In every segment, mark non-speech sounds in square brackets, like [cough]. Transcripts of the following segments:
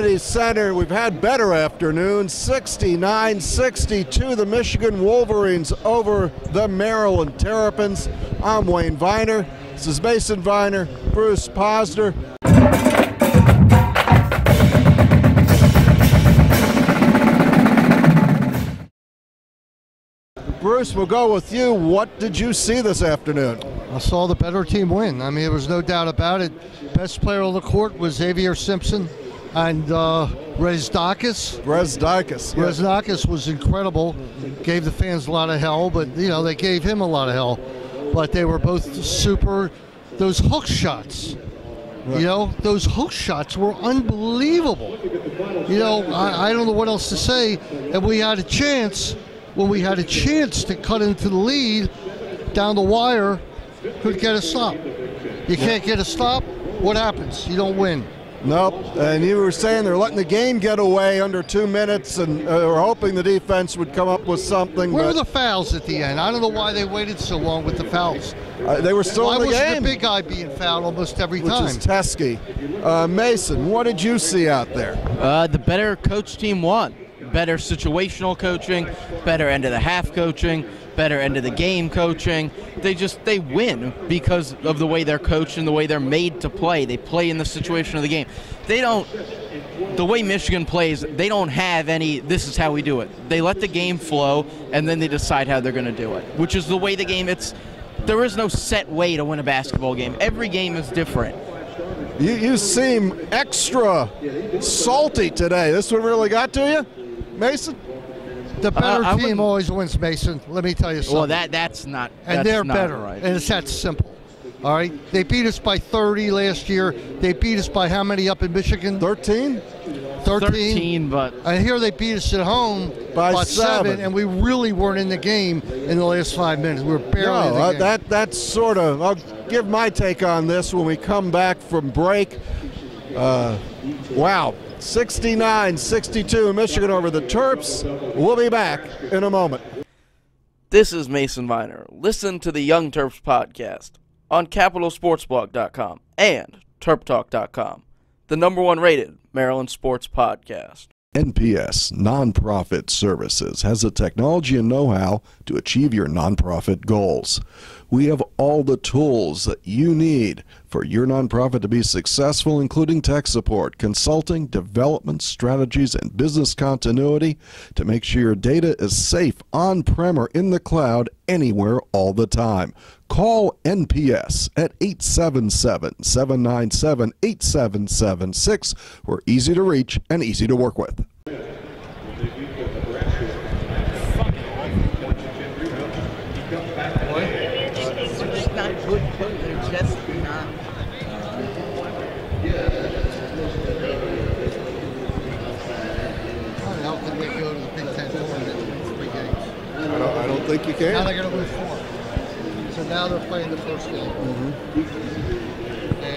Center. We've had better afternoons. 69 62, the Michigan Wolverines over the Maryland Terrapins. I'm Wayne Viener. This is Mason Viener, Bruce Posner. Bruce, we'll go with you. What did you see this afternoon? I saw the better team win. I mean, there was no doubt about it. Best player on the court was Xavier Simpson and uh, Brazdeikis. Brazdeikis. yeah. Brazdeikis was incredible. Gave the fans a lot of hell, but you know they gave him a lot of hell. But they were both super. Those hook shots, you know, those hook shots were unbelievable. You know, I, I don't know what else to say. And we had a chance when we had a chance to cut into the lead down the wire, could get a stop. You can't get a stop. What happens? You don't win. Nope. And you were saying they're letting the game get away under two minutes and uh, were hoping the defense would come up with something. Where but were the fouls at the end? I don't know why they waited so long with the fouls. uh, they were still why in the wasn't game, the big guy being fouled almost every which time? is Teske. Uh, Mason, what did you see out there? Uh, the better coach team won. Better situational coaching, better end of the half coaching, better end of the game coaching. They just they win because of the way they're coached and the way they're made to play. They play in the situation of the game. They don't the way Michigan plays, they don't have any this is how we do it. They let the game flow and then they decide how they're going to do it, which is the way the game it's there is no set way to win a basketball game. Every game is different. You, you seem extra salty today. This one really got to you, Mason? the better I team always wins, Mason. Let me tell you something. Well, that that's not and that's they're not better. right. And it's that simple. All right. They beat us by 30 last year. They beat us by how many up in Michigan? 13? 13. 13, but And here they beat us at home By by seven. and we really weren't in the game in the last five minutes. We were barely in No, the uh, that that's sort of. I'll give my take on this when we come back from break. Uh, wow, 69-62, Michigan over the Terps. We'll be back in a moment. This is Mason Viener. Listen to the Young Terps podcast on CapitalSportsBlog.com and TerpTalk.com, the number one rated Maryland sports podcast. NPS Nonprofit Services has the technology and know how to achieve your nonprofit goals. We have all the tools that you need for your nonprofit to be successful, including tech support, consulting, development strategies, and business continuity to make sure your data is safe on prem or in the cloud anywhere all the time. Call NPS at 877 797 8776. We're easy to reach and easy to work with. not good, they're just not. How the hell can they go to the Big Ten tournament in three games? I don't, I don't think you Now they're going to lose four. So now they're playing the first game. Mm-hmm.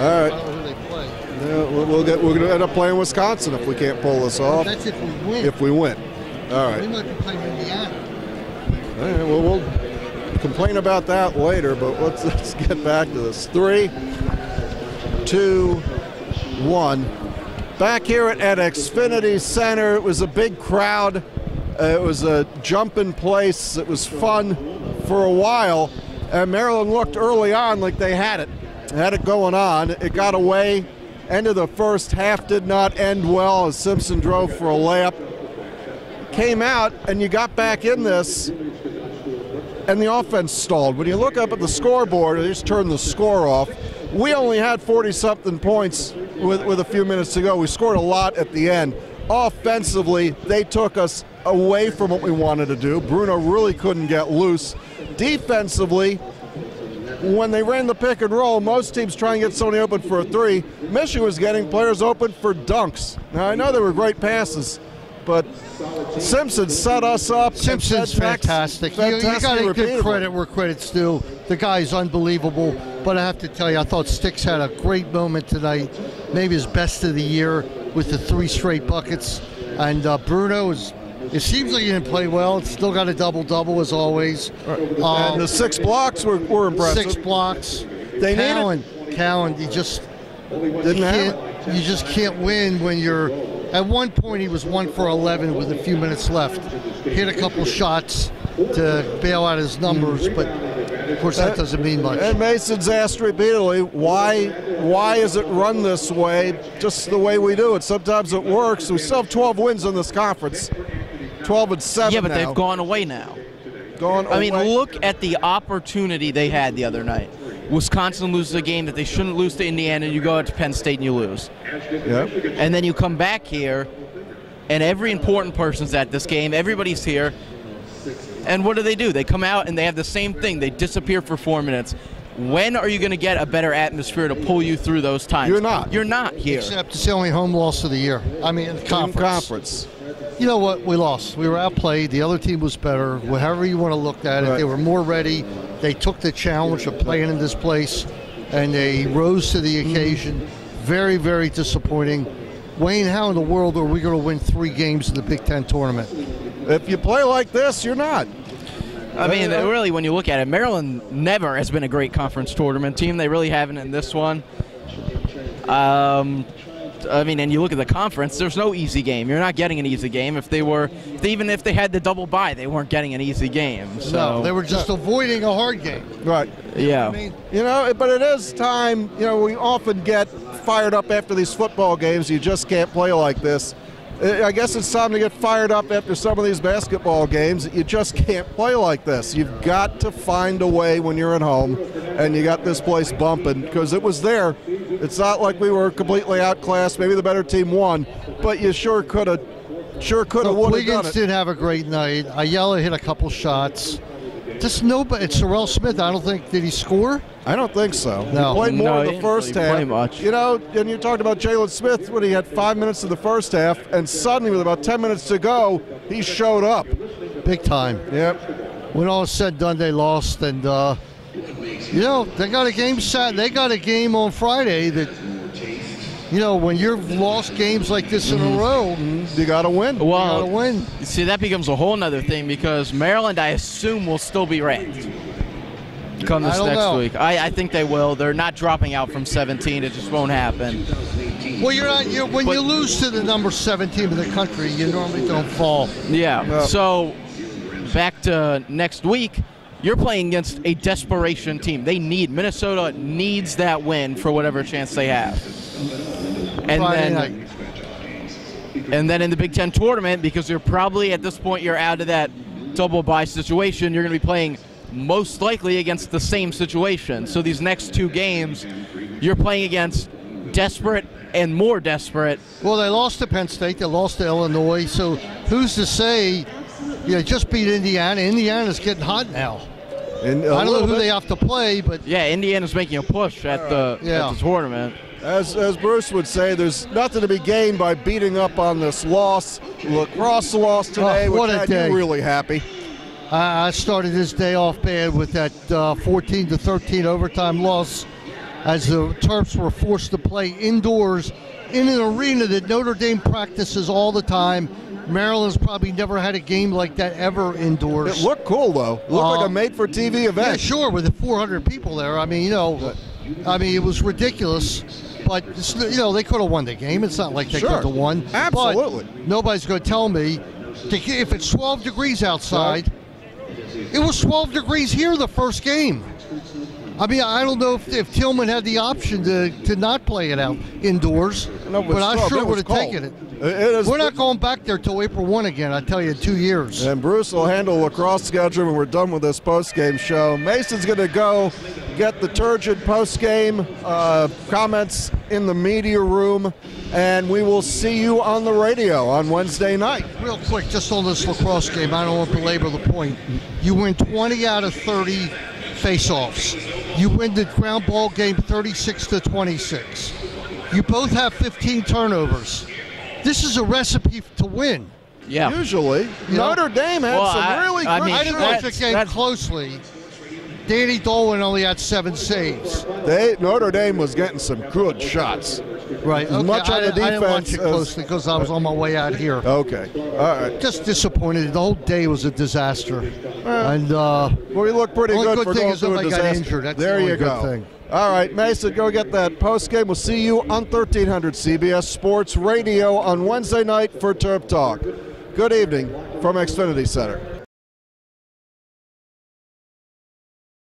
All right. I don't know who they play. Yeah, we'll, we'll get, we're going to end up playing Wisconsin if we can't pull this off. That's if we win. If we win. All right. we might be playing Indiana. All right, well, we'll complain about that later, but let's, [laughs] let's get back to this. Three, two, one. Back here at, at Xfinity Center, it was a big crowd. Uh, it was a jumping place. It was fun for a while. And Maryland looked early on like they had it, had it going on. It got away. End of the first half did not end well as Simpson drove for a layup. Came out, and you got back in this, and the offense stalled. When you look up at the scoreboard, they just turned the score off. We only had 40 something points with, with a few minutes to go. We scored a lot at the end. Offensively, they took us away from what we wanted to do. Bruno really couldn't get loose. Defensively, when they ran the pick and roll, most teams try and get Sony open for a three. Michigan was getting players open for dunks. Now, I know they were great passes, but Simpson set us up. Simpson's fantastic. fed You, you got to give credit where credit's due. The guy's unbelievable. But I have to tell you, I thought Sticks had a great moment tonight. Maybe his best of the year with the three straight buckets. And uh, Bruno is. It seems like he didn't play well. Still got a double double as always. And Um, the six blocks were, were impressive. six blocks. They needed- Cowan, Cowan, you just Didn't have can't, it. you just can't win when you're At one point, he was one for 11 with a few minutes left. Hit a couple shots to bail out his numbers, but of course that doesn't mean much. And Mason's asked repeatedly, why why is it run this way, just the way we do it? Sometimes it works. We still have 12 wins in this conference. 12 and 7 Yeah, but now. they've gone away now. Gone I mean, look at the opportunity they had the other night. Wisconsin loses a game that they shouldn't lose to Indiana. You go out to Penn State and you lose. Yeah. And then you come back here, and every important person's at this game. Everybody's here. And what do they do? They come out and they have the same thing. They disappear for four minutes. When are you going to get a better atmosphere to pull you through those times? You're not. You're not here. Except it's the only home loss of the year. I mean, in the conference. conference. You know what? We lost. We were outplayed. The other team was better. However you want to look at it, Right. they were more ready. They took the challenge of playing in this place, and they rose to the occasion. Very, very disappointing. Wayne, how in the world are we going to win three games in the Big Ten tournament? If you play like this, you're not. I mean, Uh, really, when you look at it, Maryland never has been a great conference tournament team. They really haven't in this one. Um, I mean, and you look at the conference. There's no easy game. You're not getting an easy game. If they were, if they, even if they had the double bye, they weren't getting an easy game. So No, they were just avoiding a hard game. Right. yeah. I mean, You know, but it is time. You know, we often get fired up after these football games. You just can't play like this. I guess it's time to get fired up after some of these basketball games. You just can't play like this. You've got to find a way when you're at home, and you got this place bumping because it was there. It's not like we were completely outclassed. Maybe the better team won, but you sure could have, sure could have, Look, would have done Wiggins it. did have a great night. Ayala hit a couple shots. Just nobody. It's Serrel Smith. I don't think did he score. I don't think so. No. He played more No, in the first really half. play much. You know, and you talked about Jalen Smith when he had five minutes in the first half, and suddenly, with about 10 minutes to go, he showed up. Big time. Yep. When all is said and done, they lost, and uh, you know they got a game set. They got a game on Friday that, you know, when you've lost games like this in a mm-hmm. row, you You got to win. Well, gotta win. See, that becomes a whole nother thing because Maryland, I assume, will still be ranked come this I next know. week. I, I think they will. They're not dropping out from 17. It just won't happen. Well, you're not. You're, when But- you lose to the number 17 of the country, you normally don't fall. Yeah. Yeah. So back to next week. You're playing against a desperation team. They need Minnesota needs that win for whatever chance they have. And Friday then night. and then in the Big Ten tournament, because you're probably at this point you're out of that double bye situation, you're going to be playing most likely against the same situation. So these next two games, you're playing against desperate and more desperate. Well, they lost to Penn State. They lost to Illinois. So who's to say? Yeah, just beat Indiana. Indiana's getting hot now. And a I don't know who bit- they have to play, but Yeah, Indiana's making a push at the Yeah. at the tournament. As, as Bruce would say, there's nothing to be gained by beating up on this loss. Lacrosse loss today, Oh, what which a had day. you really happy. I I started this day off bad with that uh, 14 to 13 overtime loss, as the Terps were forced to play indoors in an arena that Notre Dame practices all the time. Maryland's probably never had a game like that ever indoors. It looked cool, though. It looked Uh, like a made-for-TV event. Yeah, sure, with the 400 people there. I mean, you know, I mean, it was ridiculous. But you know, they could have won the game. It's not like they Sure. could have won. But Absolutely. nobody's going to tell me if it's 12 degrees outside. It was 12 degrees here the first game. I mean, I don't know if, if Tillman had the option to, to not play it out indoors, No, but I sure it would have cold. taken it. It is- We're not going back there till April 1 again, I tell you, two years. And Bruce will handle the lacrosse schedule when we're done with this post-game show. Mason's going to go get the Turgeon post-game uh, comments in the media room, and we will see you on the radio on Wednesday night. Real quick, just on this lacrosse game, I don't want to belabor the point. You win 20 out of 30 face-offs. You win the ground ball game 36 to 26. You both have 15 turnovers. This is a recipe to win. Yeah. Usually, You know- Notre Dame had Well, some I- really I good mean, I didn't watch the That's- game that's- closely. Danny Dolan only had seven saves. They, Notre Dame was getting some good shots. Right. As much I, on the I didn't watch defense it closely because I was on my way out here. Okay, all right. Just disappointed. The whole day was a disaster. and uh, Well, we look pretty good, good for thing going is through a disaster. injured. That's the there only you good go. thing. All right, Mason, go get that post game. We'll see you on 1300 CBS Sports Radio on Wednesday night for Terp Talk. Good evening from Xfinity Center.